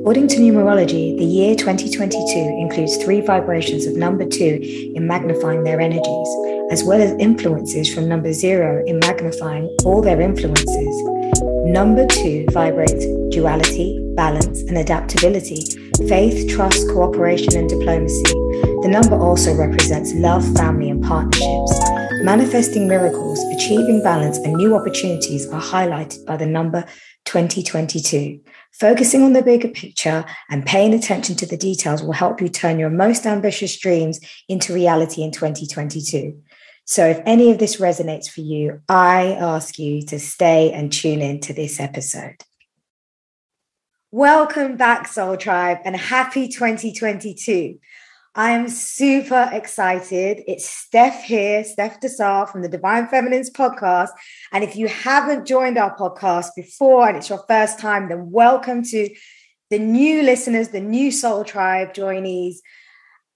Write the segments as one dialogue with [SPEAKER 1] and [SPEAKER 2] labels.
[SPEAKER 1] According to numerology, the year 2022 includes three vibrations of number two in magnifying their energies, as well as influences from number zero in magnifying all their influences. Number two vibrates duality, balance, and adaptability, faith, trust, cooperation, and diplomacy. The number also represents love, family, and partnerships. Manifesting miracles, achieving balance, and new opportunities are highlighted by the number 2022. Focusing on the bigger picture and paying attention to the details will help you turn your most ambitious dreams into reality in 2022. So, if any of this resonates for you, I ask you to stay and tune in to this episode. Welcome back, Soul Tribe, and happy 2022. I am super excited. It's Steph here, Steph D'Sa from the Divine Feminines podcast. And if you haven't joined our podcast before and it's your first time, then welcome to the new listeners, the new Soul Tribe joinees.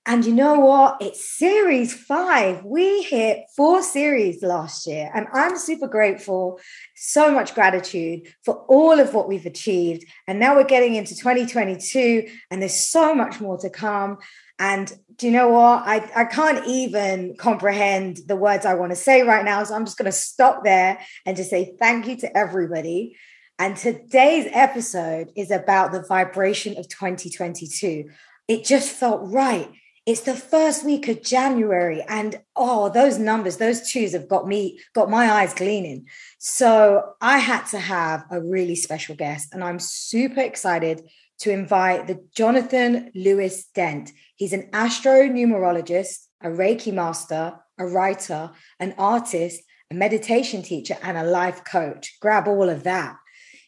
[SPEAKER 1] And you know what? It's series five. We hit four series last year, and I'm super grateful. So much gratitude for all of what we've achieved. And now we're getting into 2022, and there's so much more to come. And do you know what? I, I can't even comprehend the words I want to say right now. So I'm just going to stop there and just say thank you to everybody. And today's episode is about the vibration of 2022. It just felt right. It's the first week of January, and oh, those numbers, those twos have got me, got my eyes gleaning. So I had to have a really special guest, and I'm super excited to invite the Jonathan Louis Dent. He's an astronumerologist, a Reiki master, a writer, an artist, a meditation teacher, and a life coach. Grab all of that.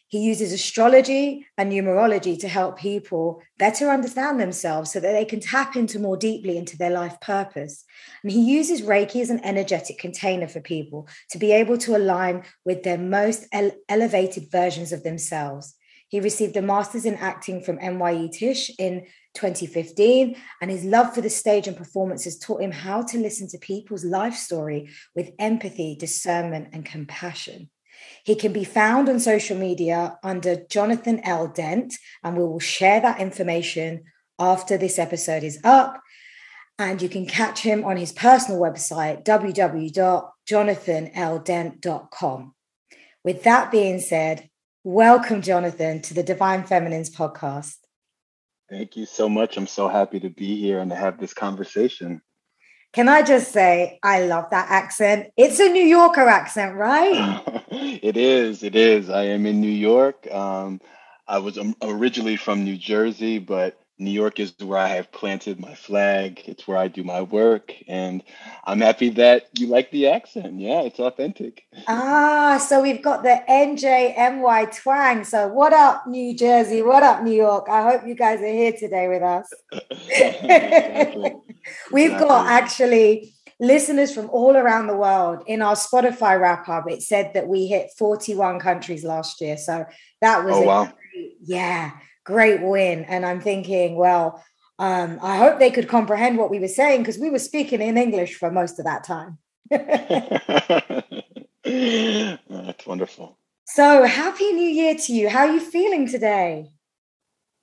[SPEAKER 1] He uses astrology and numerology to help people better understand themselves so that they can tap into more deeply into their life purpose. And he uses Reiki as an energetic container for people to be able to align with their most ele- elevated versions of themselves. He received a master's in acting from NYU Tisch in 2015, and his love for the stage and performances taught him how to listen to people's life story with empathy, discernment, and compassion. He can be found on social media under Jonathan L. Dent, and we will share that information after this episode is up. And you can catch him on his personal website, www.jonathanldent.com. With that being said, Welcome, Jonathan, to the Divine Feminines podcast.
[SPEAKER 2] Thank you so much. I'm so happy to be here and to have this conversation.
[SPEAKER 1] Can I just say, I love that accent. It's a New Yorker accent, right?
[SPEAKER 2] it is. It is. I am in New York. Um, I was originally from New Jersey, but New York is where I have planted my flag. It's where I do my work. And I'm happy that you like the accent. Yeah, it's authentic.
[SPEAKER 1] Ah, so we've got the NJNY twang. So, what up, New Jersey? What up, New York? I hope you guys are here today with us. exactly. We've exactly. got actually listeners from all around the world. In our Spotify wrap up, it said that we hit 41 countries last year. So, that was,
[SPEAKER 2] oh, wow.
[SPEAKER 1] Great, yeah great win. And I'm thinking, well, um, I hope they could comprehend what we were saying because we were speaking in English for most of that time.
[SPEAKER 2] That's wonderful.
[SPEAKER 1] So, happy new year to you. How are you feeling today?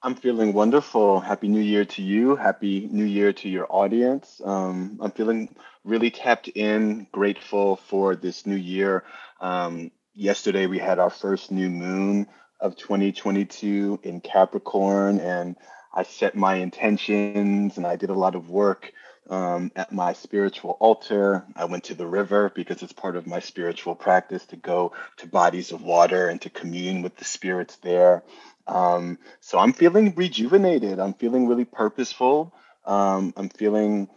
[SPEAKER 2] I'm feeling wonderful. Happy New Year to you. Happy New Year to your audience. Um, I'm feeling really tapped in, grateful for this new year. Um, yesterday, we had our first new moon of 2022 in Capricorn, and I set my intentions and I did a lot of work um, at my spiritual altar. I went to the river because it's part of my spiritual practice to go to bodies of water and to commune with the spirits there. Um, so I'm feeling rejuvenated. I'm feeling really purposeful. Um, I'm feeling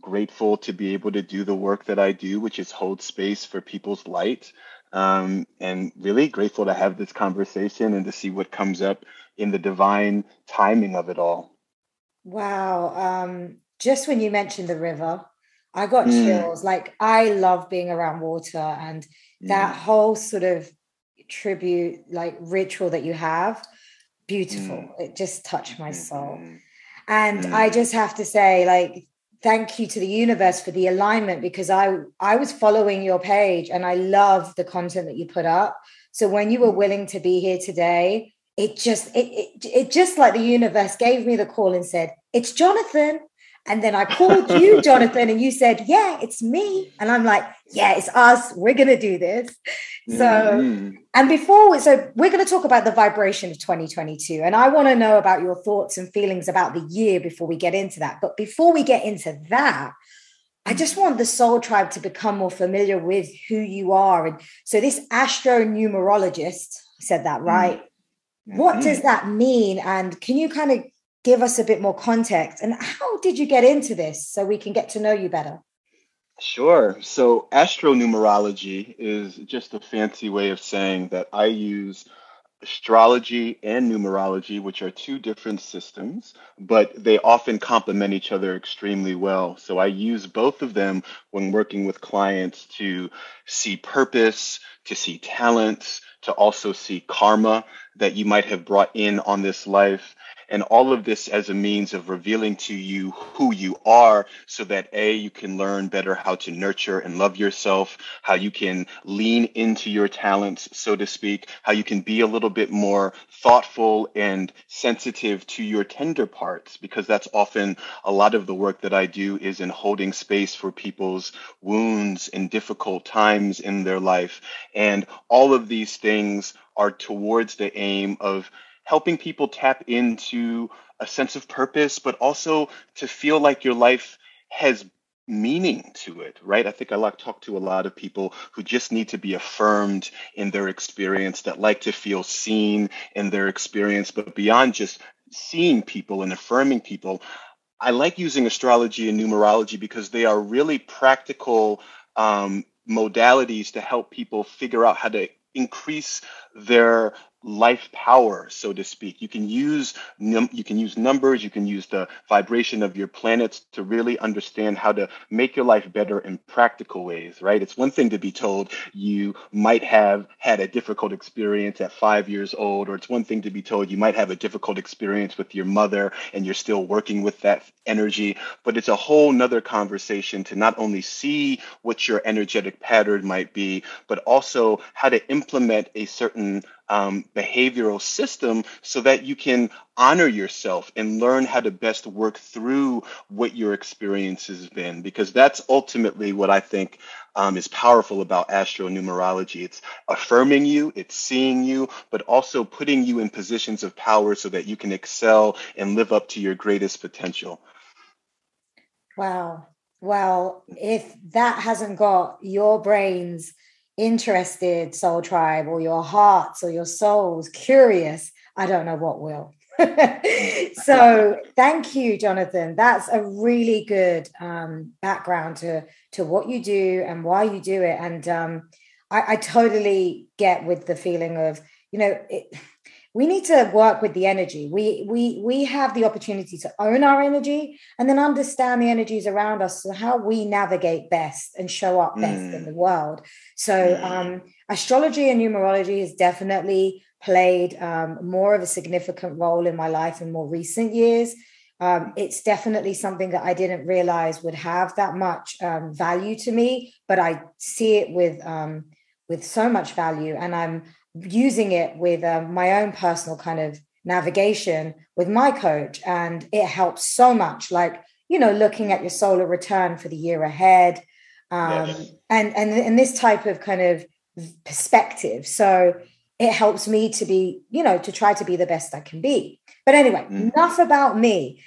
[SPEAKER 2] grateful to be able to do the work that I do, which is hold space for people's light um, and really grateful to have this conversation and to see what comes up in the divine timing of it all.
[SPEAKER 1] Wow. Um, just when you mentioned the river, I got mm. chills. Like, I love being around water and that mm. whole sort of tribute, like ritual that you have, beautiful. Mm. It just touched my soul. Mm-hmm. And I mm. just have to say, like, thank you to the universe for the alignment because I I was following your page and I love the content that you put up. So when you were mm-hmm. willing to be here today, it just it, it, it just like the universe gave me the call and said, "It's Jonathan." And then I called you, Jonathan, and you said, Yeah, it's me. And I'm like, Yeah, it's us. We're going to do this. So, mm-hmm. and before, so we're going to talk about the vibration of 2022. And I want to know about your thoughts and feelings about the year before we get into that. But before we get into that, I just want the soul tribe to become more familiar with who you are. And so, this astro numerologist said that, right? Mm-hmm. What does that mean? And can you kind of give us a bit more context? And how did you get into this so we can get to know you better?
[SPEAKER 2] Sure. So, astronumerology is just a fancy way of saying that I use astrology and numerology, which are two different systems, but they often complement each other extremely well. So, I use both of them when working with clients to see purpose, to see talents, to also see karma that you might have brought in on this life and all of this as a means of revealing to you who you are so that A, you can learn better how to nurture and love yourself, how you can lean into your talents, so to speak, how you can be a little bit more thoughtful and sensitive to your tender parts, because that's often a lot of the work that I do is in holding space for people's wounds and difficult times in their life. And all of these things are towards the aim of helping people tap into a sense of purpose, but also to feel like your life has meaning to it, right? I think I like talk to a lot of people who just need to be affirmed in their experience, that like to feel seen in their experience, but beyond just seeing people and affirming people, I like using astrology and numerology because they are really practical um, modalities to help people figure out how to increase their life power, so to speak. You can use you can use numbers, you can use the vibration of your planets to really understand how to make your life better in practical ways, right? It's one thing to be told you might have had a difficult experience at 5 years old or it's one thing to be told you might have a difficult experience with your mother and you're still working with that energy, but it's a whole nother conversation to not only see what your energetic pattern might be, but also how to implement a certain um, behavioral system so that you can honor yourself and learn how to best work through what your experience has been. Because that's ultimately what i think um, is powerful about astronumerology. It's affirming you it's seeing you but also putting you in positions of power so that you can excel and live up to your greatest potential.
[SPEAKER 1] Wow. Well if that hasn't got your brains interested soul tribe or your hearts or your souls curious, I don't know what will. so thank you jonathan that's a really good um, background to to what you do and why you do it and um, I, I, totally get with the feeling of you know it, we need to work with the energy we we we have the opportunity to own our energy and then understand the energies around us so how we navigate best and show up best mm. in the world so mm. um, astrology and numerology has definitely played um, more of a significant role in my life in more recent years um, it's definitely something that I didn't realize would have that much um, value to me, but I see it with um, with so much value, and I'm using it with um, my own personal kind of navigation with my coach and it helps so much like you know looking at your solar return for the year ahead um, yes. and and and this type of kind of perspective so it helps me to be you know to try to be the best i can be but anyway mm-hmm. enough about me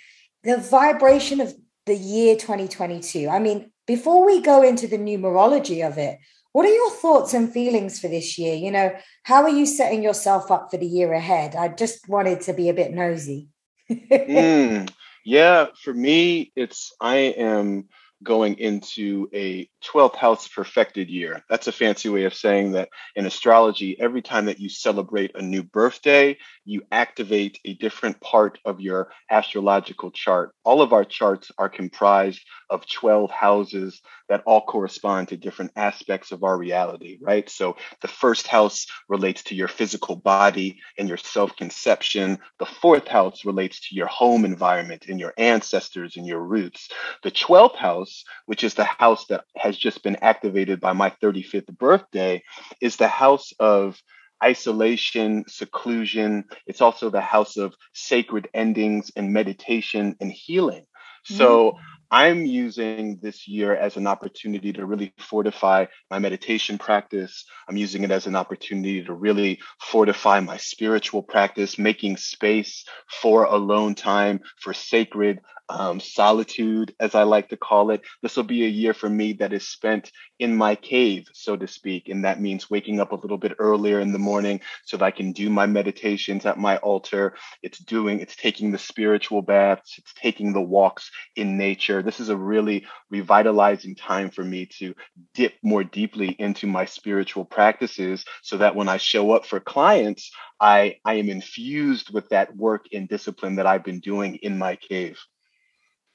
[SPEAKER 1] the vibration of the year 2022 i mean before we go into the numerology of it what are your thoughts and feelings for this year? You know, how are you setting yourself up for the year ahead? I just wanted to be a bit nosy.
[SPEAKER 2] mm, yeah, for me, it's I am going into a 12th house perfected year. That's a fancy way of saying that in astrology, every time that you celebrate a new birthday, you activate a different part of your astrological chart. All of our charts are comprised of 12 houses that all correspond to different aspects of our reality, right? So the first house relates to your physical body and your self conception. The fourth house relates to your home environment and your ancestors and your roots. The 12th house, which is the house that has just been activated by my 35th birthday, is the house of isolation, seclusion. It's also the house of sacred endings and meditation and healing. So mm-hmm. I'm using this year as an opportunity to really fortify my meditation practice. I'm using it as an opportunity to really fortify my spiritual practice, making space for alone time, for sacred um, solitude, as I like to call it. This will be a year for me that is spent in my cave, so to speak. And that means waking up a little bit earlier in the morning so that I can do my meditations at my altar. It's doing, it's taking the spiritual baths, it's taking the walks in nature. This is a really revitalizing time for me to dip more deeply into my spiritual practices so that when I show up for clients, I, I am infused with that work and discipline that I've been doing in my cave.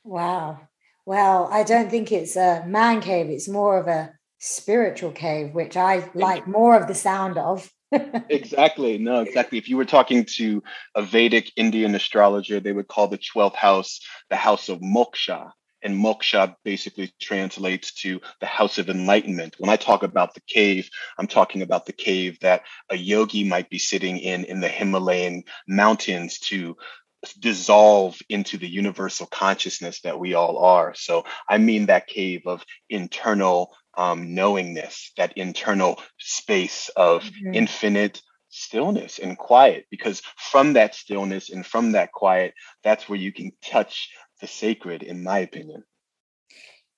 [SPEAKER 1] Wow. Well, I don't think it's a man cave. It's more of a spiritual cave, which I like more of the sound of.
[SPEAKER 2] exactly. No, exactly. If you were talking to a Vedic Indian astrologer, they would call the 12th house the house of moksha. And moksha basically translates to the house of enlightenment. When I talk about the cave, I'm talking about the cave that a yogi might be sitting in in the Himalayan mountains to dissolve into the universal consciousness that we all are. So I mean that cave of internal um, knowingness, that internal space of mm-hmm. infinite stillness and quiet, because from that stillness and from that quiet, that's where you can touch the sacred, in my opinion.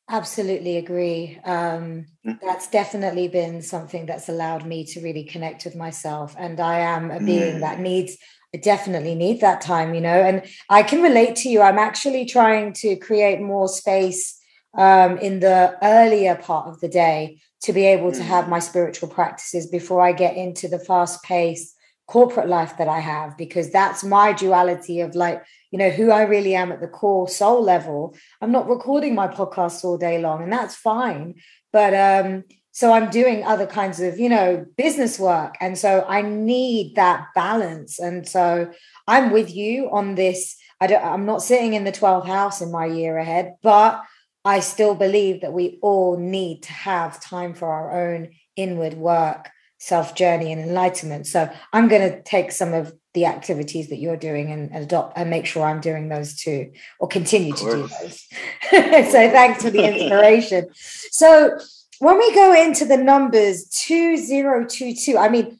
[SPEAKER 1] Absolutely agree. Um, mm-hmm. That's definitely been something that's allowed me to really connect with myself. And I am a being mm. that needs I definitely need that time, you know, and I can relate to you. I'm actually trying to create more space um, in the earlier part of the day to be able to have mm. my spiritual practices before I get into the fast paced corporate life that I have, because that's my duality of like, you know, who I really am at the core soul level. I'm not recording my podcasts all day long, and that's fine. But um, so i'm doing other kinds of you know business work. And so i need that balance. And so i'm with you on this. I don't i'm not sitting in the 12th house in my year ahead but i still believe that we all need to have time for our own inward work self journey and enlightenment. So i'm going to take some of the activities that you're doing and, and adopt and make sure i'm doing those too or continue to do those. So thanks for the inspiration. So when we go into the numbers 2022, I mean,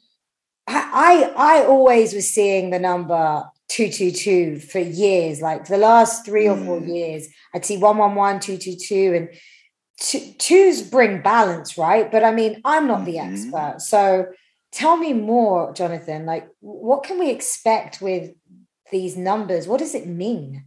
[SPEAKER 1] I I always was seeing the number 222 for years, like the last three or four mm. years. I'd see 111, 222, and two, twos bring balance, right? But I mean, I'm not the mm-hmm. expert. So tell me more, Jonathan. Like, what can we expect with these numbers? What does it mean?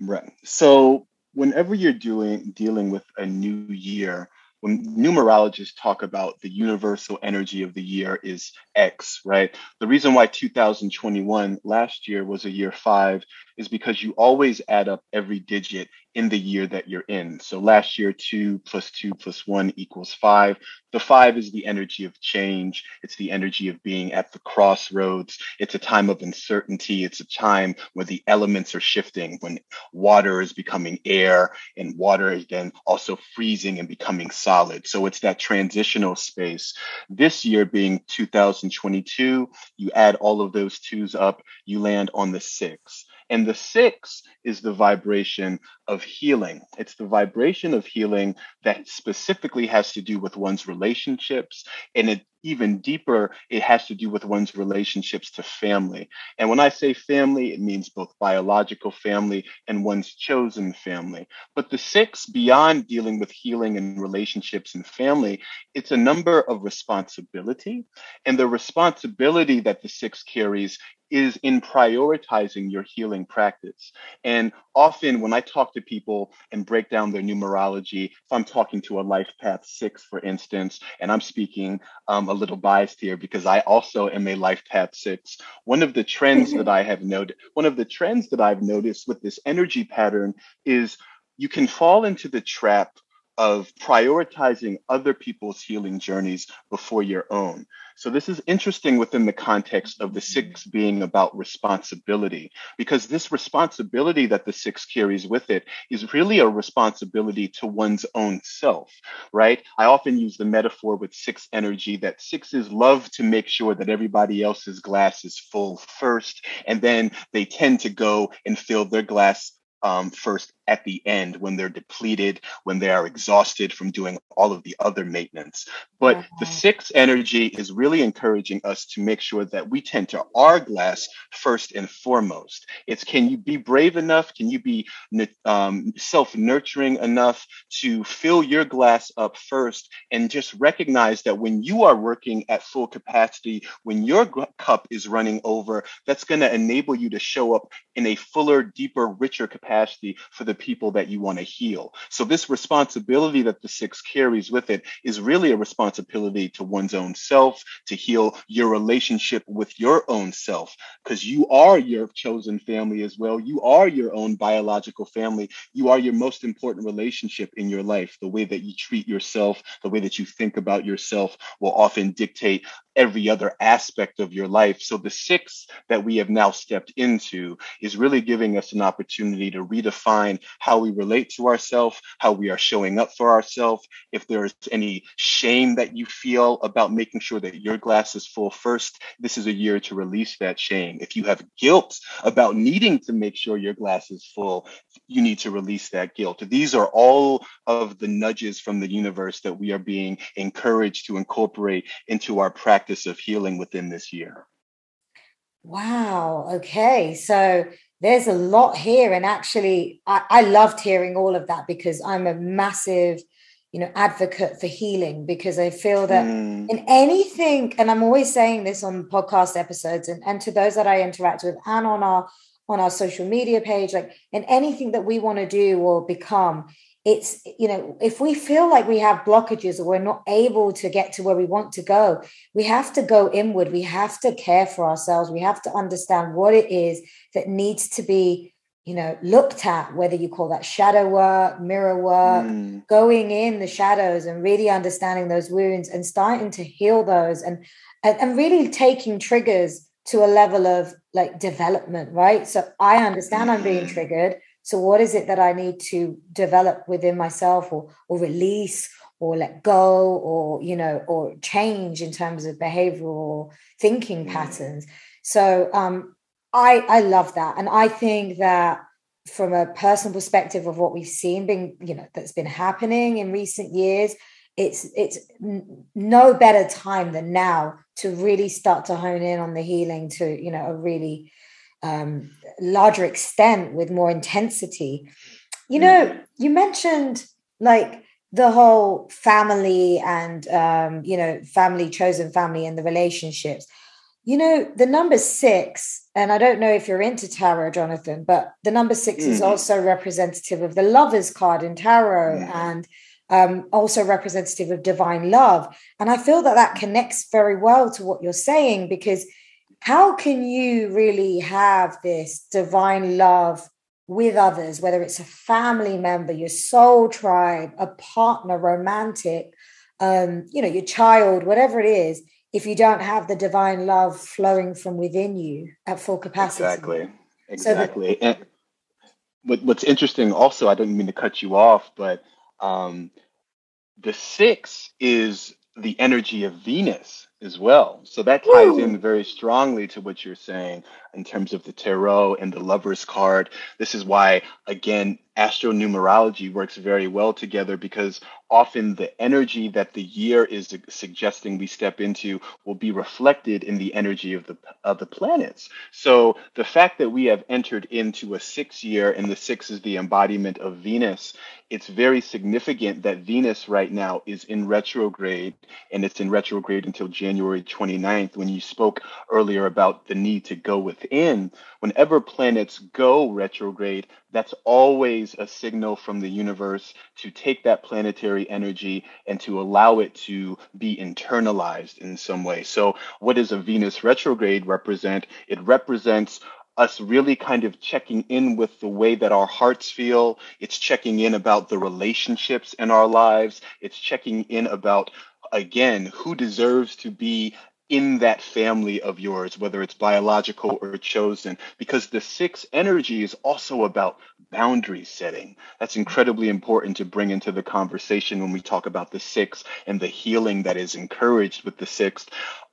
[SPEAKER 2] Right. So whenever you're doing dealing with a new year, when numerologists talk about the universal energy of the year is X, right? The reason why 2021 last year was a year five is because you always add up every digit in the year that you're in. So last year, two plus two plus one equals five. The five is the energy of change. It's the energy of being at the crossroads. It's a time of uncertainty. It's a time where the elements are shifting, when water is becoming air and water is then also freezing and becoming solid. So it's that transitional space. This year being 2022, you add all of those twos up, you land on the six. And the six is the vibration of healing. It's the vibration of healing that specifically has to do with one's relationships. And it even deeper, it has to do with one's relationships to family. And when I say family, it means both biological family and one's chosen family. But the six, beyond dealing with healing and relationships and family, it's a number of responsibility. And the responsibility that the six carries is in prioritizing your healing practice. And often when I talk to people and break down their numerology, if I'm talking to a life path six, for instance, and I'm speaking um, a little biased here because I also am a life path six, one of the trends that I have noted, one of the trends that I've noticed with this energy pattern is you can fall into the trap of prioritizing other people's healing journeys before your own. So this is interesting within the context of the six being about responsibility, because this responsibility that the six carries with it is really a responsibility to one's own self, right? I often use the metaphor with six energy that sixes love to make sure that everybody else's glass is full first, and then they tend to go and fill their glass um, first at the end when they're depleted, when they are exhausted from doing all of the other maintenance. But the sixth energy is really encouraging us to make sure that we tend to our glass first and foremost. It's can you be brave enough? Can you be um, self nurturing enough to fill your glass up first and just recognize that when you are working at full capacity, when your cup is running over, that's going to enable you to show up in a fuller, deeper, richer capacity for the people that you want to heal. So this responsibility that the six carries with it is really a responsibility to one's own self to heal your relationship with your own self because you are your chosen family as well. You are your own biological family. You are your most important relationship in your life. The way that you treat yourself, the way that you think about yourself will often dictate every other aspect of your life. So the six that we have now stepped into is really giving us an opportunity to redefine how we relate to ourselves, how we are showing up for ourselves. If there's any shame that you feel about making sure that your glass is full first, this is a year to release that shame. If you have guilt about needing to make sure your glass is full, you need to release that guilt. These are all of the nudges from the universe that we are being encouraged to incorporate into our practice practice of healing within this year.
[SPEAKER 1] Wow. Okay. So there's a lot here. And actually, I, I loved hearing all of that because I'm a massive, you know, advocate for healing because I feel that mm. in anything, and I'm always saying this on podcast episodes and, and to those that I interact with and on our on our social media page, like in anything that we want to do or become, it's you know if we feel like we have blockages or we're not able to get to where we want to go we have to go inward we have to care for ourselves we have to understand what it is that needs to be you know looked at whether you call that shadow work mirror work mm. going in the shadows and really understanding those wounds and starting to heal those and, and and really taking triggers to a level of like development right so i understand i'm being mm. triggered so, what is it that I need to develop within myself or, or release or let go or, you know, or change in terms of behavioral thinking mm. patterns? So, um, I, I love that. And I think that from a personal perspective of what we've seen being, you know, that's been happening in recent years, it's it's no better time than now to really start to hone in on the healing to you know a really um, larger extent with more intensity. You know, mm. you mentioned like the whole family and um, you know family chosen family and the relationships you know the number six and i don't know if you're into tarot jonathan but the number 6 mm-hmm. is also representative of the lovers card in tarot mm-hmm. and um, also representative of divine love and i feel that that connects very well to what you're saying because how can you really have this divine love with others, whether it's a family member, your soul tribe, a partner, romantic, um, you know, your child, whatever it is, if you don't have the divine love flowing from within you at full capacity.
[SPEAKER 2] Exactly. Exactly. So and what's interesting also, I don't mean to cut you off, but um, the six is the energy of Venus as well. So that ties Woo. in very strongly to what you're saying in terms of the tarot and the lover's card. This is why, again, astronumerology works very well together because often the energy that the year is suggesting we step into will be reflected in the energy of the of the planets. So the fact that we have entered into a six year and the six is the embodiment of Venus, it's very significant that Venus right now is in retrograde and it's in retrograde until January 29th when you spoke earlier about the need to go within. Whenever planets go retrograde, that's always a signal from the universe to take that planetary energy and to allow it to be internalized in some way. So, what does a Venus retrograde represent? It represents us really kind of checking in with the way that our hearts feel. It's checking in about the relationships in our lives. It's checking in about, again, who deserves to be in that family of yours, whether it's biological or chosen, because the six energy is also about boundary setting. That's incredibly important to bring into the conversation when we talk about the six and the healing that is encouraged with the six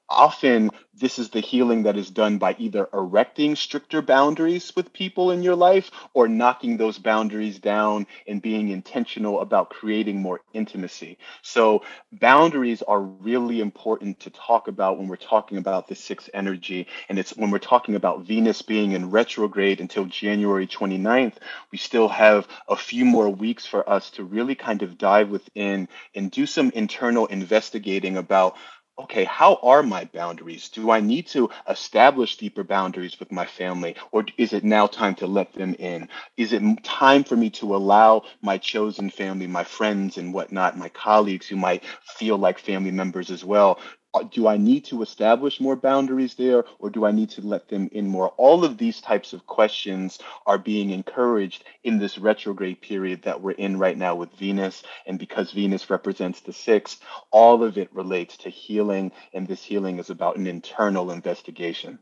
[SPEAKER 2] often this is the healing that is done by either erecting stricter boundaries with people in your life or knocking those boundaries down and being intentional about creating more intimacy. So, boundaries are really important to talk about when we're talking about the sixth energy. And it's when we're talking about Venus being in retrograde until January 29th, we still have a few more weeks for us to really kind of dive within and do some internal investigating about okay, how are my boundaries? Do I need to establish deeper boundaries with my family, or is it now time to let them in? Is it time for me to allow my chosen family, my friends and whatnot, my colleagues who might feel like family members as well, Uh, do I need to establish more boundaries there or do I need to let them in more? All of these types of questions are being encouraged in this retrograde period that we're in right now with Venus. And because Venus represents the six, all of it relates to healing. And this healing is about an internal investigation.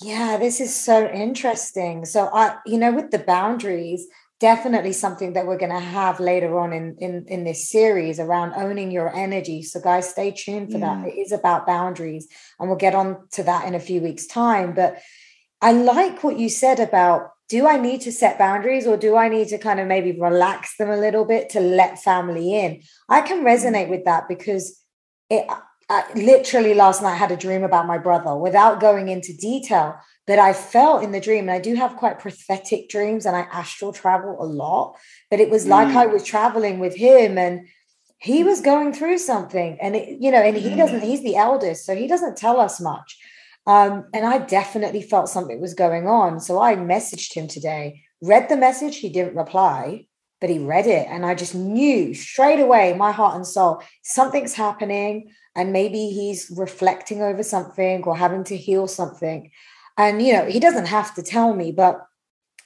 [SPEAKER 1] Yeah, this is so interesting. So I, you know, with the boundaries, definitely something that we're going to have later on in, in in this series around owning your energy. So guys stay tuned for mm. that it is about boundaries and we'll get on to that in a few weeks time. But i like what you said about do i need to set boundaries or do i need to kind of maybe relax them a little bit to let family in? I can mm. resonate with that because it I literally last night had a dream about my brother. Without going into detail but I felt in the dream, and I do have quite prophetic dreams, and I astral travel a lot. But it was like mm. I was traveling with him, and he was going through something, and it, you know, and he doesn't. He's the eldest, so he doesn't tell us much. Um, and I definitely felt something was going on, so I messaged him today. Read the message, he didn't reply, but he read it, and I just knew straight away, my heart and soul, something's happening, and maybe he's reflecting over something or having to heal something. And, you know, he doesn't have to tell me, but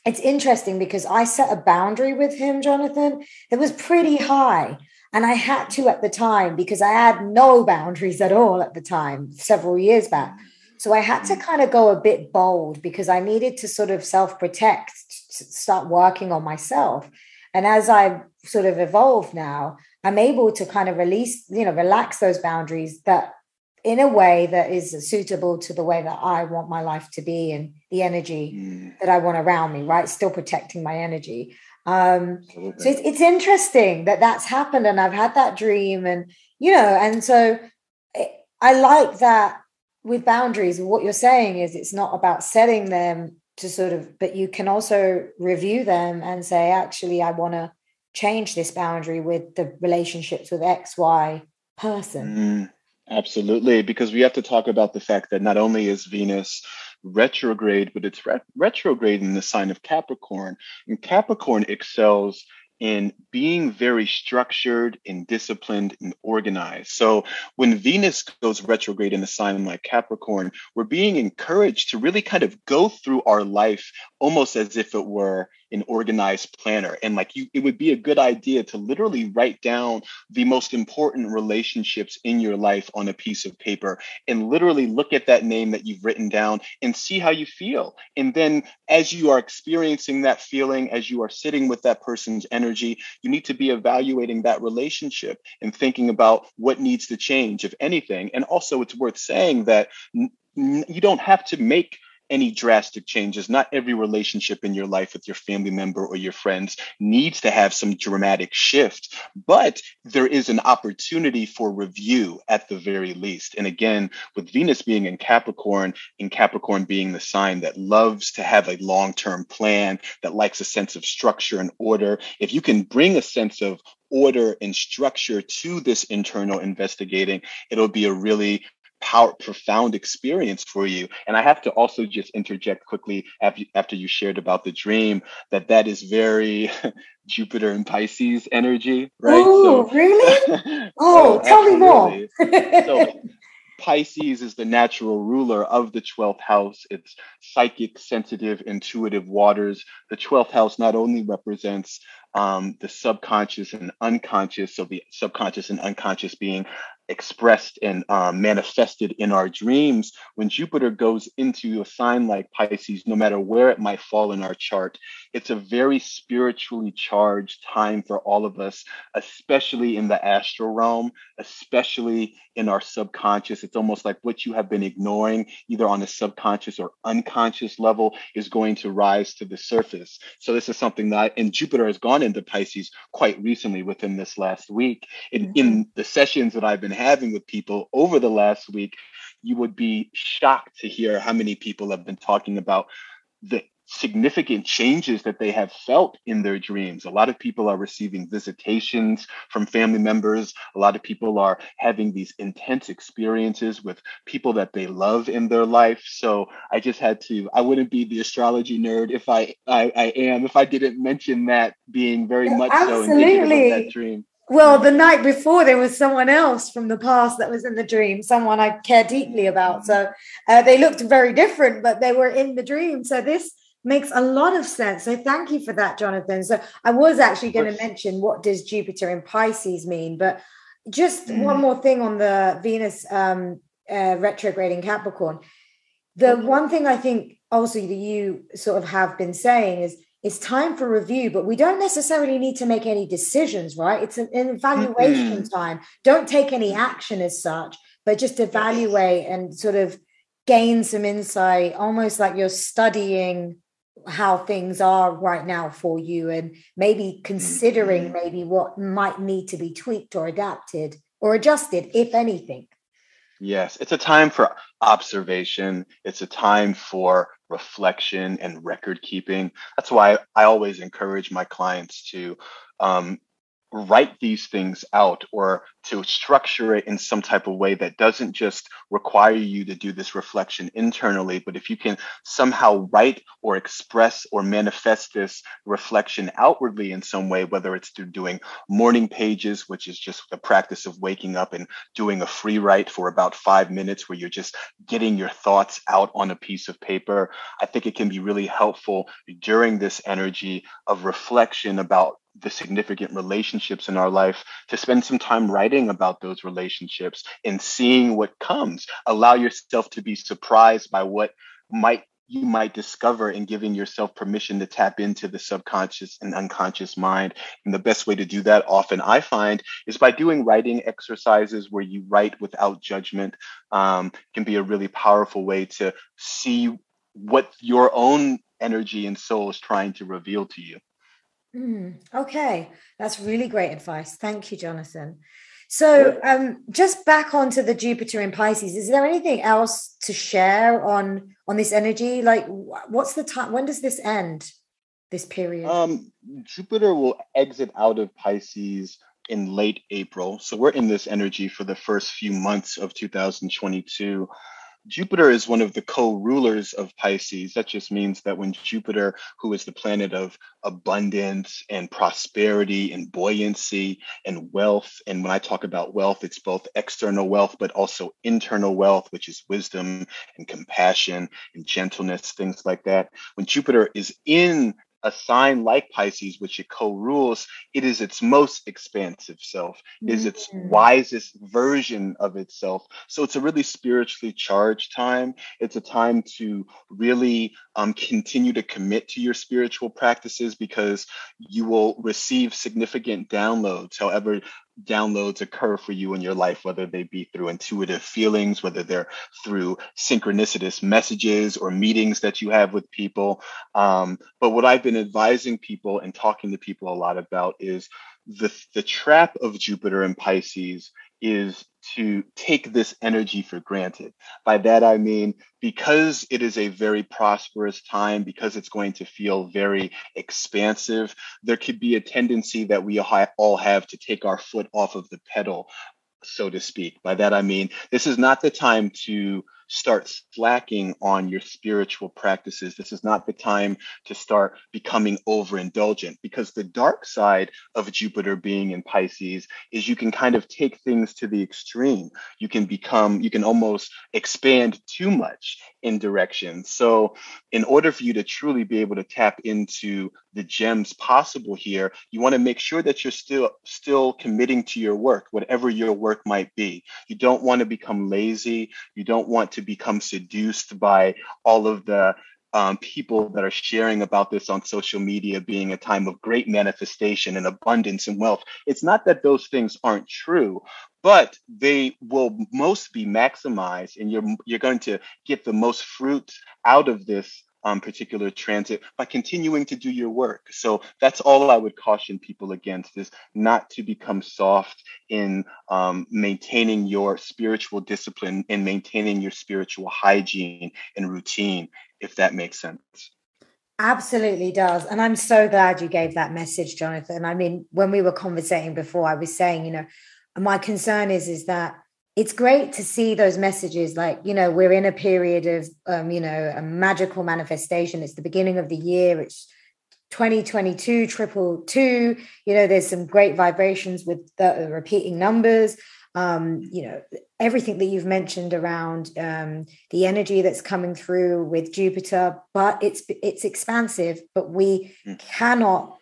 [SPEAKER 1] it's interesting because I set a boundary with him, Jonathan, that was pretty high. And I had to at the time because I had no boundaries at all at the time, several years back. So I had to kind of go a bit bold because I needed to sort of self protect, start working on myself. And as I've sort of evolved now, I'm able to kind of release, you know, relax those boundaries that in a way that is suitable to the way that I want my life to be and the energy mm. that I want around me, right? Still protecting my energy. Um, so it's, it's interesting that that's happened and I've had that dream and, you know, and so it, I like that with boundaries. What you're saying is it's not about setting them to sort of, but you can also review them and say, actually, I want to change this boundary with the relationships with X, Y person.
[SPEAKER 2] Mm Absolutely, because we have to talk about the fact that not only is Venus retrograde, but it's re- retrograde in the sign of Capricorn. And Capricorn excels in being very structured and disciplined and organized. So when Venus goes retrograde in a sign like Capricorn, we're being encouraged to really kind of go through our life almost as if it were an organized planner. And like you it would be a good idea to literally write down the most important relationships in your life on a piece of paper and literally look at that name that you've written down and see how you feel. And then as you are experiencing that feeling as you are sitting with that person's energy you need to be evaluating that relationship and thinking about what needs to change if anything. And also it's worth saying that you don't have to make any drastic changes. Not every relationship in your life with your family member or your friends needs to have some dramatic shift, but there is an opportunity for review at the very least. And again, with Venus being in Capricorn, in Capricorn being the sign that loves to have a long term plan, that likes a sense of structure and order, if you can bring a sense of order and structure to this internal investigating, it'll be a really power, profound experience for you. And I have to also just interject quickly after, after you shared about the dream that that is very Jupiter and Pisces energy, right?
[SPEAKER 1] Oh, so, really? Oh, tell me more. so
[SPEAKER 2] Pisces is the natural ruler of the 12th house. It's psychic, sensitive, intuitive waters. The 12th house not only represents um, the subconscious and unconscious, so the subconscious and unconscious being expressed and um, manifested in our dreams. When Jupiter goes into a sign like Pisces, no matter where it might fall in our chart, it's a very spiritually charged time for all of us, especially in the astral realm, especially in our subconscious. It's almost like what you have been ignoring, either on a subconscious or unconscious level, is going to rise to the surface. So, this is something that, and Jupiter has gone into Pisces quite recently within this last week. In, mm-hmm. in the sessions that I've been having with people over the last week, you would be shocked to hear how many people have been talking about the significant changes that they have felt in their dreams. A lot of people are receiving visitations from family members. A lot of people are having these intense experiences with people that they love in their life. So I just had to, I wouldn't be the astrology nerd if I, I, I am, if I didn't mention that being very much Absolutely. so indicative of that dream.
[SPEAKER 1] Well, the night before, there was someone else from the past that was in the dream, someone I care deeply about. So uh, they looked very different, but they were in the dream. So this makes a lot of sense. So thank you for that, Jonathan. So I was actually going to mention what does Jupiter in Pisces mean, but just mm. one more thing on the Venus um, uh, retrograde in Capricorn. The one thing I think also that you sort of have been saying is it's time for review, but we don't necessarily need to make any decisions, right? It's an, evaluation mm-hmm. time. Don't take any action as such, but just evaluate and sort of gain some insight, almost like you're studying how things are right now for you and maybe considering mm-hmm. maybe what might need to be tweaked or adapted or adjusted, if anything.
[SPEAKER 2] Yes, it's a time for observation. It's a time for reflection and record keeping. That's why I always encourage my clients to um, write these things out or to structure it in some type of way that doesn't just require you to do this reflection internally, but if you can somehow write or express or manifest this reflection outwardly in some way, whether it's through doing morning pages, which is just the practice of waking up and doing a free write for about five minutes where you're just getting your thoughts out on a piece of paper, I think it can be really helpful during this energy of reflection about the significant relationships in our life to spend some time writing about those relationships and seeing what comes allow yourself to be surprised by what might you might discover and giving yourself permission to tap into the subconscious and unconscious mind. And the best way to do that often I find is by doing writing exercises where you write without judgment um, can be a really powerful way to see what your own energy and soul is trying to reveal to you.
[SPEAKER 1] Mm, okay, that's really great advice. Thank you, Jonathan. So, um, just back onto the Jupiter in Pisces. Is there anything else to share on on this energy? Like, what's the time? When does this end? This period.
[SPEAKER 2] Um, Jupiter will exit out of Pisces in late April. So we're in this energy for the first few months of 2022. Jupiter is one of the co rulers of Pisces. That just means that when Jupiter, who is the planet of abundance and prosperity and buoyancy and wealth, and when I talk about wealth, it's both external wealth, but also internal wealth, which is wisdom and compassion and gentleness, things like that. When Jupiter is in a sign like Pisces, which it co-rules, it is its most expansive self, mm-hmm. is its mm. wisest version of itself. So it's a really spiritually charged time. It's a time to really um, continue to commit to your spiritual practices because you will receive significant downloads. However, downloads occur for you in your life, whether they be through intuitive feelings, whether they're through synchronicitous messages or meetings that you have with people. Um, but what I've been advising people and talking to people a lot about is the, the trap of Jupiter and Pisces is to take this energy for granted. By that, I mean, because it is a very prosperous time, because it's going to feel very expansive, there could be a tendency that we all have to take our foot off of the pedal, so to speak. By that, I mean, this is not the time to start slacking on your spiritual practices. This is not the time to start becoming overindulgent because the dark side of Jupiter being in Pisces is you can kind of take things to the extreme. You can become, you can almost expand too much in direction. So, in order for you to truly be able to tap into the gems possible here, you want to make sure that you're still still committing to your work, whatever your work might be. You don't want to become lazy. You don't want to become seduced by all of the um, people that are sharing about this on social media being a time of great manifestation and abundance and wealth. It's not that those things aren't true, but they will most be maximized, and you're you're going to get the most fruit out of this um, particular transit by continuing to do your work. So that's all I would caution people against is not to become soft in um, maintaining your spiritual discipline and maintaining your spiritual hygiene and routine, if that makes sense.
[SPEAKER 1] Absolutely does. And I'm so glad you gave that message, Jonathan. I mean, when we were conversating before, I was saying, you know, my concern is, is that it's great to see those messages like you know we're in a period of um, you know a magical manifestation. It's the beginning of the year. It's 2022 triple two. You know there's some great vibrations with the repeating numbers. Um, you know everything that you've mentioned around um, the energy that's coming through with jupiter but it's it's expansive but we mm. cannot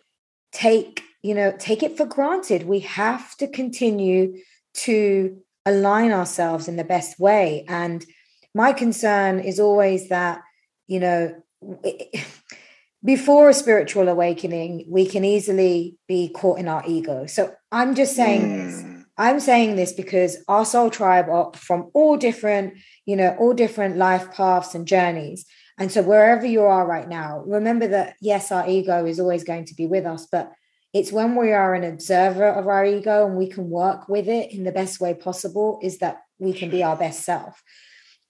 [SPEAKER 1] take you know take it for granted. We have to continue to align ourselves in the best way. And my concern is always that, you know, before a spiritual awakening, we can easily be caught in our ego. So I'm just saying mm. this. I'm saying this because our soul tribe are from all different, you know, all different life paths and journeys. And so wherever you are right now, remember that yes, our ego is always going to be with us, but it's when we are an observer of our ego and we can work with it in the best way possible is that we can be our best self.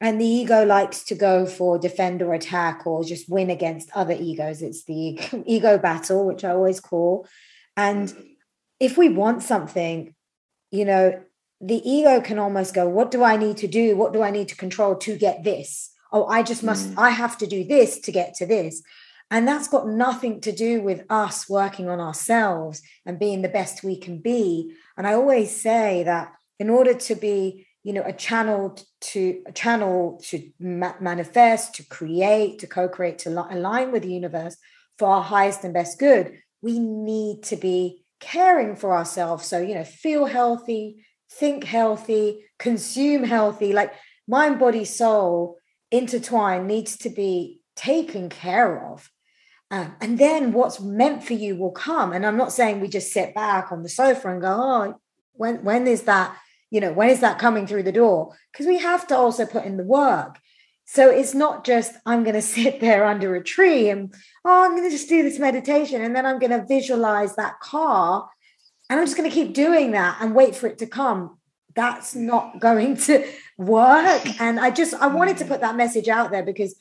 [SPEAKER 1] And the ego likes to go for defend or attack or just win against other egos. It's the ego battle which i always call. And if we want something you know the ego can almost go what do i need to do? What do i need to control to get this? Oh i just must mm. i have to do this to get to this and that's got nothing to do with us working on ourselves and being the best we can be. And I always say that in order to be, you know, a channel to a channel to ma- manifest, to create, to co-create, to li- align with the universe for our highest and best good, we need to be caring for ourselves. So, you know, feel healthy, think healthy, consume healthy, like mind, body, soul intertwined needs to be taken care of um, and then what's meant for you will come. And I'm not saying we just sit back on the sofa and go, oh, when when is that, you know, when is that coming through the door? Because we have to also put in the work. So it's not just I'm going to sit there under a tree and oh, I'm going to just do this meditation and then I'm going to visualize that car and I'm just going to keep doing that and wait for it to come. That's not going to work. And I just I wanted to put that message out there because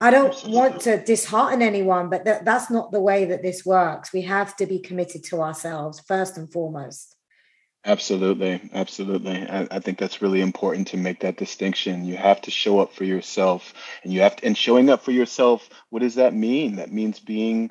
[SPEAKER 1] I don't want to dishearten anyone, but th- that's not the way that this works. We have to be committed to ourselves first and foremost.
[SPEAKER 2] Absolutely. Absolutely. I, I, think that's really important to make that distinction. You have to show up for yourself and you have to, and showing up for yourself, what does that mean? That means being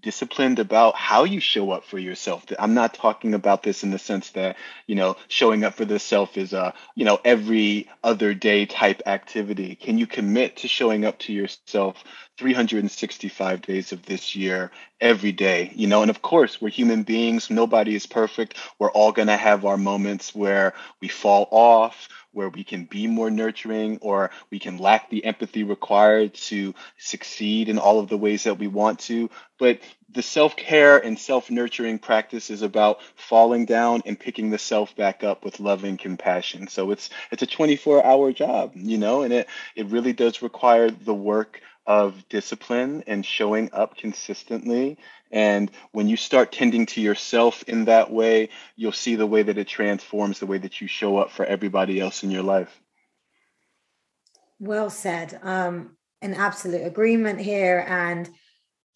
[SPEAKER 2] disciplined about how you show up for yourself. I'm not talking about this in the sense that, you know, showing up for the self is a, you know, every other day type activity. Can you commit to showing up to yourself 365 days of this year every day? You know, and of course, we're human beings. Nobody is perfect. We're all going to have our moments where we fall off, where we can be more nurturing or we can lack the empathy required to succeed in all of the ways that we want to. But the self care and self nurturing practice is about falling down and picking the self back up with love and compassion. So it's it's a 24 hour job, you know, and it it really does require the work of discipline and showing up consistently. And when you start tending to yourself in that way, you'll see the way that it transforms the way that you show up for everybody else in your life.
[SPEAKER 1] Well said. Um, an absolute agreement here. And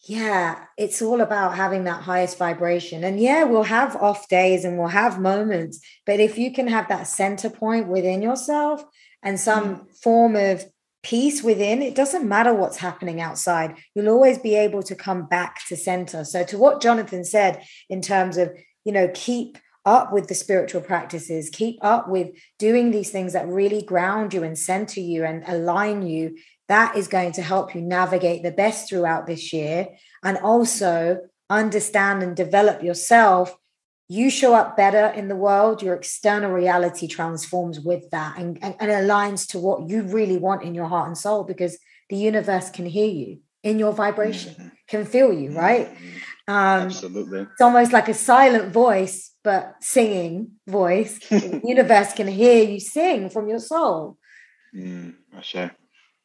[SPEAKER 1] yeah, it's all about having that highest vibration. And yeah, we'll have off days and we'll have moments. But if you can have that center point within yourself and some mm. form of peace within, it doesn't matter what's happening outside. You'll always be able to come back to center. So, to what Jonathan said in terms of, you know, keep up with the spiritual practices, keep up with doing these things that really ground you and center you and align you. That is going to help you navigate the best throughout this year and also understand and develop yourself you show up better in the world, your external reality transforms with that and, and, and, aligns to what you really want in your heart and soul because the universe can hear you in your vibration, mm-hmm. can feel you, right?
[SPEAKER 2] Mm-hmm. Um, Absolutely.
[SPEAKER 1] It's almost like a silent voice, but singing voice. the universe can hear you sing from your soul.
[SPEAKER 2] Mm, sure.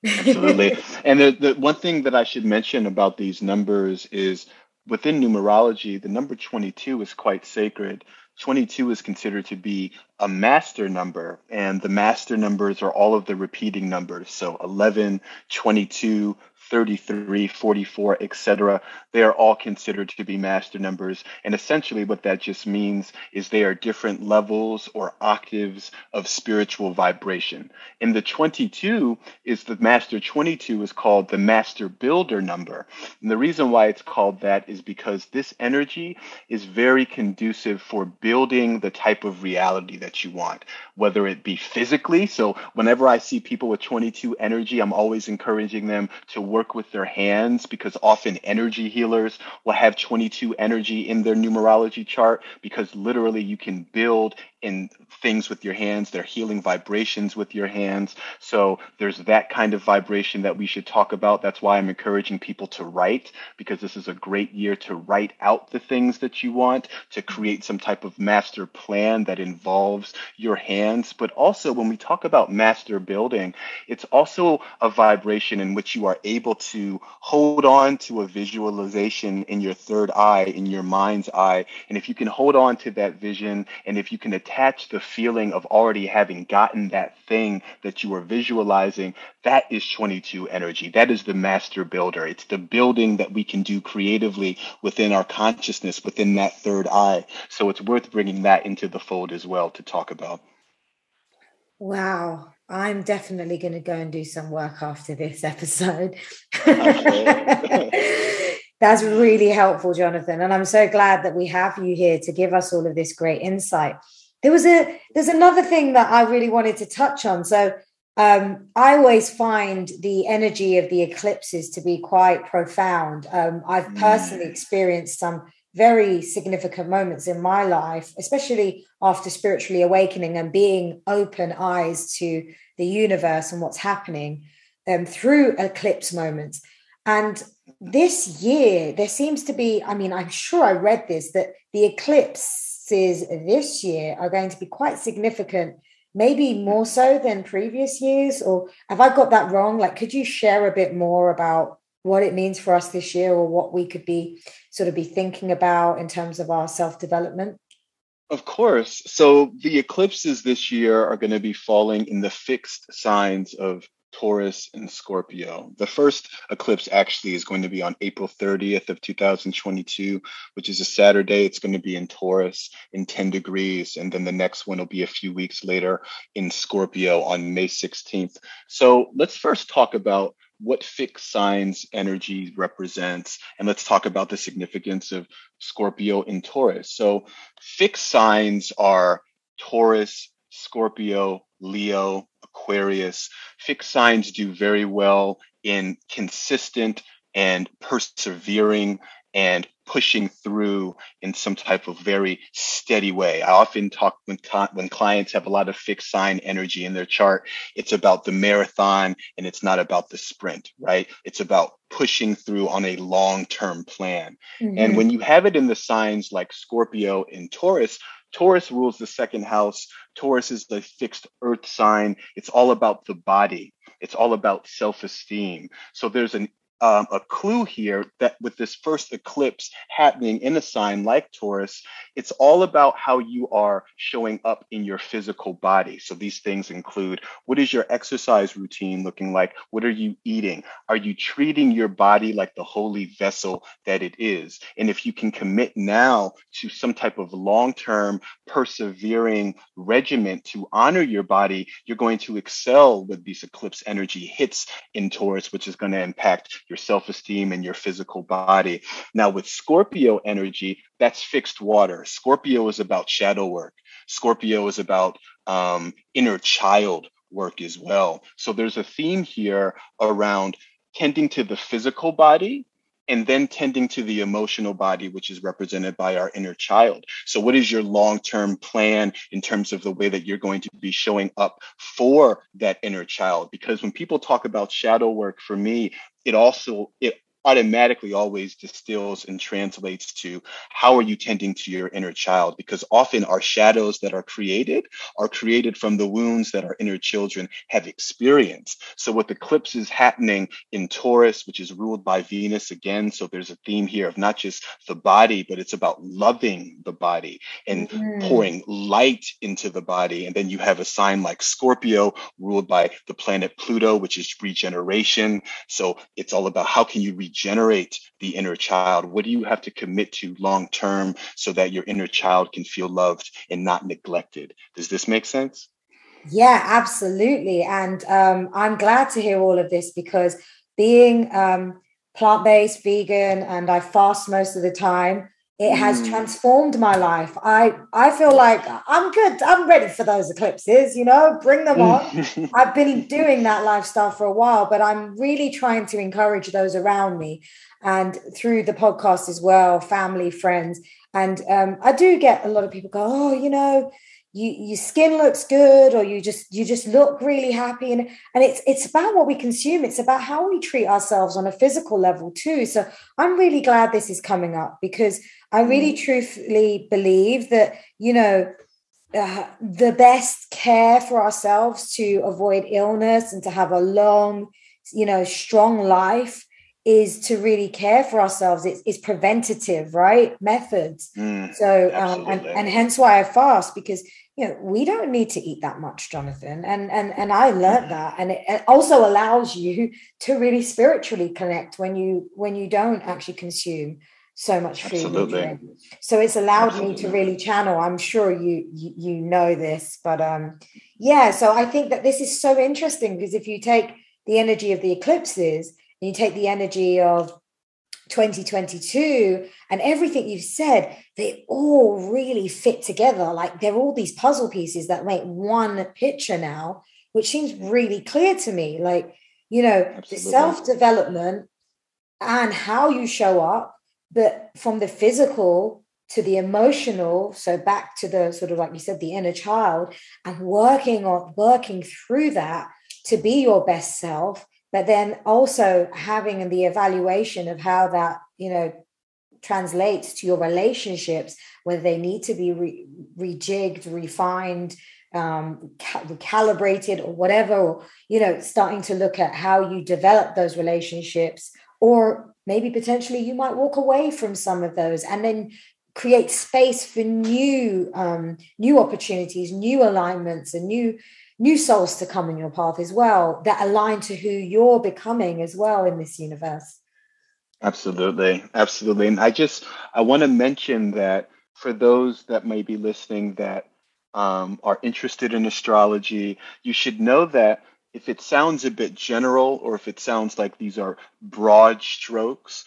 [SPEAKER 2] Absolutely. and the, the one thing that I should mention about these numbers is within numerology, the number 22 is quite sacred. 22 is considered to be a master number, and the master numbers are all of the repeating numbers. So 11, 22, 33, 44, etc. They are all considered to be master numbers. And essentially, what that just means is they are different levels or octaves of spiritual vibration. And the 22 is the master 22 is called the master builder number. And the reason why it's called that is because this energy is very conducive for building the type of reality that you want, whether it be physically. So, whenever I see people with 22 energy, I'm always encouraging them to work with their hands because often energy healers will have 22 energy in their numerology chart because literally you can build in things with your hands. They're healing vibrations with your hands. So there's that kind of vibration that we should talk about. That's why I'm encouraging people to write because this is a great year to write out the things that you want, to create some type of master plan that involves your hands. But also, when we talk about master building, it's also a vibration in which you are able to hold on to a visualization in your third eye, in your mind's eye. And if you can hold on to that vision and if you can attach attach the feeling of already having gotten that thing that you are visualizing, that is 22 energy. That is the master builder. It's the building that we can do creatively within our consciousness, within that third eye. So it's worth bringing that into the fold as well to talk about.
[SPEAKER 1] Wow. I'm definitely going to go and do some work after this episode. That's really helpful, Jonathan. And I'm so glad that we have you here to give us all of this great insight there was a there's another thing that I really wanted to touch on. So um, I always find the energy of the eclipses to be quite profound. Um, I've personally mm. experienced some very significant moments in my life, especially after spiritually awakening and being open eyes to the universe and what's happening um, through eclipse moments. And this year, there seems to be, I mean, I'm sure I read this, that the eclipse this year are going to be quite significant, maybe more so than previous years? Or have I got that wrong? Like, could you share a bit more about what it means for us this year or what we could be sort of be thinking about in terms of our self development?
[SPEAKER 2] Of course. So the eclipses this year are going to be falling in the fixed signs of Taurus, and Scorpio. The first eclipse actually is going to be on April 30th of 2022, which is a Saturday. It's going to be in Taurus in 10 degrees, and then the next one will be a few weeks later in Scorpio on May 16th. So let's first talk about what fixed signs energy represents, and let's talk about the significance of Scorpio in Taurus. So fixed signs are Taurus, Scorpio, Leo, Aquarius. Fixed signs do very well in consistent and persevering and pushing through in some type of very steady way. I often talk when, when clients have a lot of fixed sign energy in their chart, it's about the marathon and it's not about the sprint, right? It's about pushing through on a long term plan. Mm-hmm. And when you have it in the signs like Scorpio and Taurus, Taurus rules the second house. Taurus is the fixed earth sign. It's all about the body. It's all about self esteem. So there's an um, a clue here that with this first eclipse happening in a sign like Taurus, it's all about how you are showing up in your physical body. So these things include what is your exercise routine looking like? What are you eating? Are you treating your body like the holy vessel that it is? And if you can commit now to some type of long term, persevering regimen to honor your body, you're going to excel with these eclipse energy hits in Taurus, which is going to impact your self esteem and your physical body. Now, with Scorpio energy, that's fixed water. Scorpio is about shadow work. Scorpio is about um, inner child work as well. So there's a theme here around tending to the physical body and then tending to the emotional body, which is represented by our inner child. So, what is your long term plan in terms of the way that you're going to be showing up for that inner child? Because when people talk about shadow work, for me, it also it automatically always distills and translates to how are you tending to your inner child? Because often our shadows that are created are created from the wounds that our inner children have experienced. So with eclipse is happening in Taurus, which is ruled by Venus again. So there's a theme here of not just the body, but it's about loving the body and mm-hmm. pouring light into the body. And then you have a sign like Scorpio ruled by the planet Pluto, which is regeneration. So it's all about how can you regenerate regenerate the inner child? What do you have to commit to long term so that your inner child can feel loved and not neglected? Does this make sense?
[SPEAKER 1] Yeah, absolutely. And um, I'm glad to hear all of this because being um, plant based, vegan, and I fast most of the time, it has mm. transformed my life. I i feel like i'm good. I'm ready for those eclipses you know? Bring them on. I've been doing that lifestyle for a while but i'm really trying to encourage those around me and through the podcast as well family friends. And um, i do get a lot of people go oh you know you your skin looks good or you just you just look really happy and and it's it's about what we consume it's about how we treat ourselves on a physical level too so i'm really glad this is coming up because i really mm. truthfully believe that you know uh, the best care for ourselves to avoid illness and to have a long you know strong life is to really care for ourselves. It's, it's preventative, right? Methods. Mm, so, um, and, and hence why I fast because you know we don't need to eat that much jonathan and and and i learned that and it also allows you to really spiritually connect when you when you don't actually consume so much food Absolutely. so it's allowed Absolutely. me to really channel i'm sure you, you you know this but um yeah so i think that this is so interesting because if you take the energy of the eclipses and you take the energy of 2022 and everything you've said they all really fit together. Like they're all these puzzle pieces that make one picture now which seems really clear to me. Like you know self development and how you show up but from the physical to the emotional so back to the sort of like you said the inner child and working on working through that to be your best self but then also having the evaluation of how that you know translates to your relationships whether they need to be re- rejigged refined um, calibrated or whatever or, you know starting to look at how you develop those relationships. Or maybe potentially you might walk away from some of those and then create space for new um, new opportunities new alignments and new new souls to come in your path as well that align to who you're becoming as well in this universe.
[SPEAKER 2] Absolutely. Absolutely. And I just, I want to mention that for those that may be listening that um, are interested in astrology, you should know that if it sounds a bit general or if it sounds like these are broad strokes,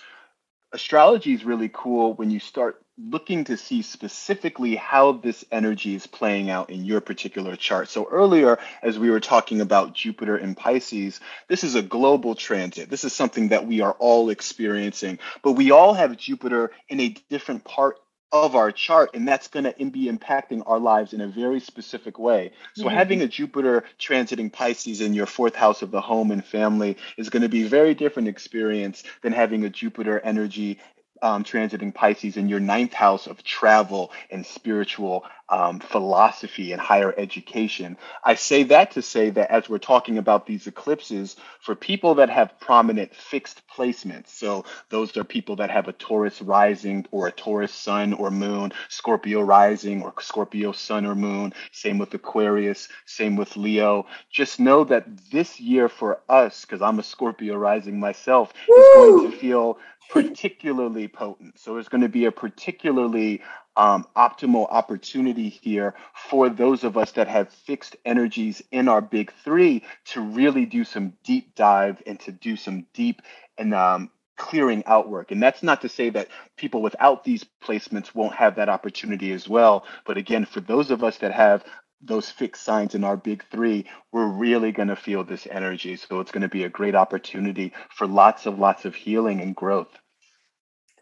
[SPEAKER 2] astrology is really cool when you start looking to see specifically how this energy is playing out in your particular chart. So earlier, as we were talking about Jupiter and Pisces, this is a global transit. This is something that we are all experiencing, but we all have Jupiter in a different part of our chart, and that's going to be impacting our lives in a very specific way. So, mm-hmm. having a Jupiter transiting Pisces in your fourth house of the home and family is going to be a very different experience than having a Jupiter energy um, transiting Pisces in your ninth house of travel and spiritual um, philosophy and higher education. I say that to say that as we're talking about these eclipses, for people that have prominent fixed placements, so those are people that have a Taurus rising or a Taurus sun or moon, Scorpio rising or Scorpio sun or moon, same with Aquarius, same with Leo, just know that this year for us, because I'm a Scorpio rising myself, Woo! is going to feel particularly potent. So it's going to be a particularly um, optimal opportunity here for those of us that have fixed energies in our big three to really do some deep dive and to do some deep and um, clearing out work. And that's not to say that people without these placements won't have that opportunity as well. But again, for those of us that have those fixed signs in our big three, we're really going to feel this energy. So it's going to be a great opportunity for lots of lots of healing and growth.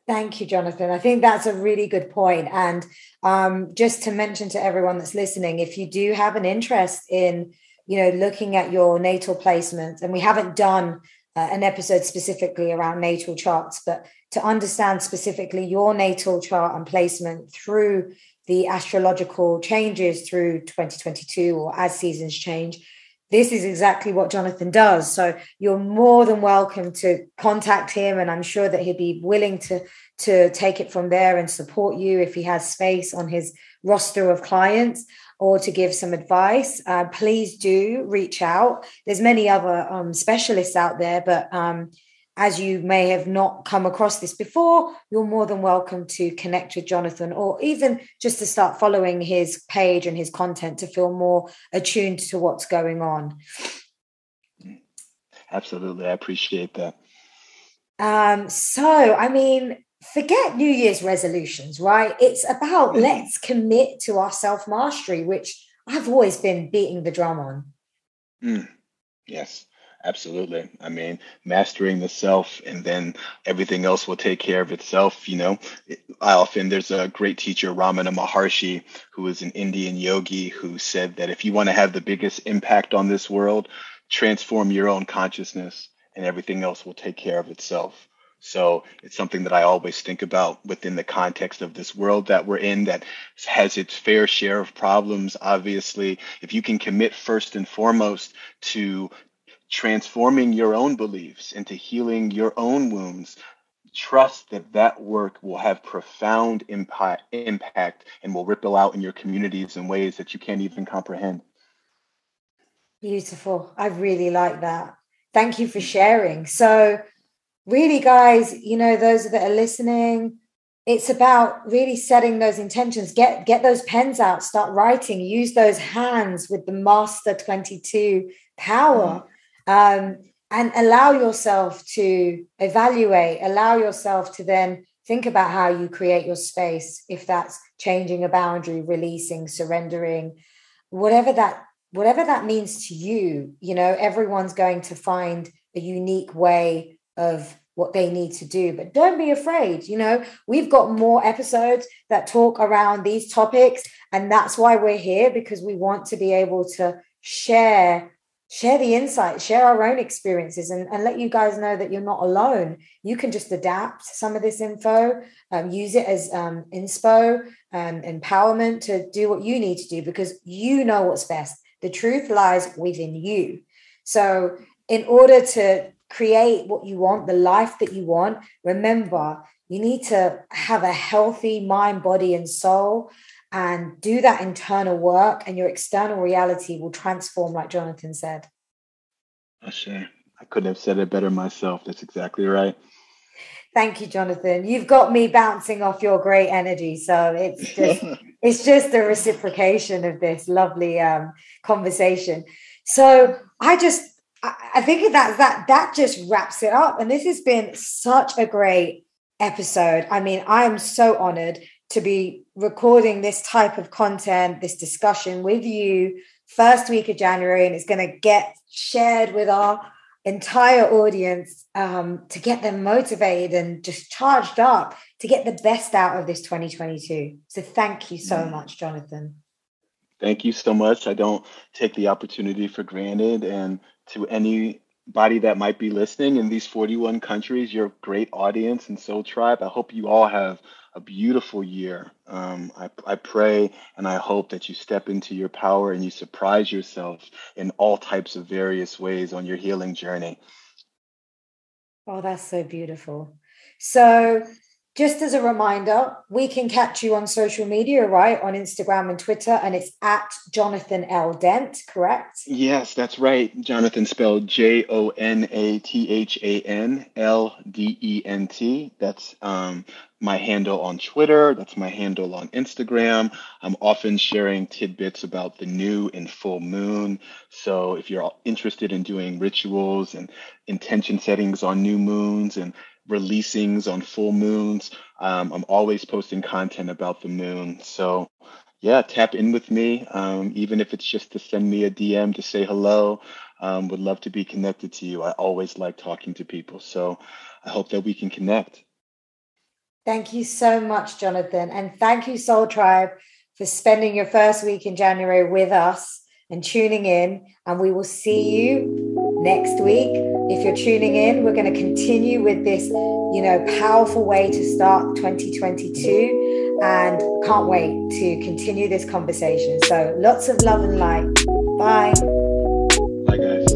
[SPEAKER 1] Thank you, Jonathan. I think that's a really good point. And um, just to mention to everyone that's listening, if you do have an interest in, you know, looking at your natal placement, and we haven't done uh, an episode specifically around natal charts, but to understand specifically your natal chart and placement through the astrological changes through 2022 or as seasons change, this is exactly what Jonathan does. So you're more than welcome to contact him, and I'm sure that he'd be willing to to take it from there and support you if he has space on his roster of clients or to give some advice. Uh, please do reach out. There's many other um, specialists out there, but um, as you may have not come across this before, you're more than welcome to connect with Jonathan or even just to start following his page and his content to feel more attuned to what's going on.
[SPEAKER 2] Absolutely. I appreciate that.
[SPEAKER 1] Um, so, I mean, forget New Year's resolutions, right? It's about mm-hmm. let's commit to our self mastery, which I've always been beating the drum on.
[SPEAKER 2] Mm. Yes. Absolutely. I mean, mastering the self and then everything else will take care of itself. You know, I often, there's a great teacher, Ramana Maharshi, who is an Indian yogi, who said that if you want to have the biggest impact on this world, transform your own consciousness and everything else will take care of itself. So it's something that I always think about within the context of this world that we're in that has its fair share of problems. Obviously, if you can commit first and foremost to transforming your own beliefs into healing your own wounds. Trust that that work will have profound impact, impact and will ripple out in your communities in ways that you can't even comprehend.
[SPEAKER 1] Beautiful. I really like that. Thank you for sharing. So really guys you know those that are listening it's about really setting those intentions. Get get those pens out start writing use those hands with the master 22 power. Mm um, and allow yourself to evaluate allow yourself to then think about how you create your space if that's changing a boundary releasing surrendering whatever that whatever that means to you you know everyone's going to find a unique way of what they need to do but don't be afraid you know we've got more episodes that talk around these topics and that's why we're here because we want to be able to share share the insight, share our own experiences, and, and let you guys know that you're not alone. You can just adapt some of this info, um, use it as um, inspo and um, empowerment to do what you need to do because you know what's best. The truth lies within you. So, in order to create what you want, the life that you want, remember you need to have a healthy mind, body, and soul and do that internal work and your external reality will transform like jonathan said.
[SPEAKER 2] I sure i couldn't have said it better myself. That's exactly right.
[SPEAKER 1] Thank you jonathan. You've got me bouncing off your great energy so it's just it's just a reciprocation of this lovely um, conversation. So i just I think that that that just wraps it up and this has been such a great episode. I mean i am so honored to be recording this type of content, this discussion with you first week of January, and it's going to get shared with our entire audience um, to get them motivated and just charged up to get the best out of this 2022. So thank you so mm. much, Jonathan.
[SPEAKER 2] Thank you so much. I don't take the opportunity for granted. And to anybody that might be listening in these 41 countries, your great audience and Soul Tribe. I hope you all have a beautiful year. Um, I, I pray and I hope that you step into your power and you surprise yourself in all types of various ways on your healing journey.
[SPEAKER 1] Oh, that's so beautiful. So, just as a reminder, we can catch you on social media, right? On Instagram and Twitter, and it's at Jonathan L. Dent, correct?
[SPEAKER 2] Yes, that's right. Jonathan spelled J O N A T H A N L D E N T. That's um, my handle on Twitter. That's my handle on Instagram. I'm often sharing tidbits about the new and full moon. So if you're interested in doing rituals and intention settings on new moons and releasings on full moons. Um, I'm always posting content about the moon. So, yeah, tap in with me, um, even if it's just to send me a DM to say hello. Um, would love to be connected to you. I always like talking to people. So, I hope that we can connect.
[SPEAKER 1] Thank you so much, Jonathan. And thank you, Soul Tribe, for spending your first week in January with us and tuning in. And we will see you next week. If you're tuning in, we're going to continue with this, you know, powerful way to start 2022 and can't wait to continue this conversation. So lots of love and light. Bye.
[SPEAKER 2] Bye, guys.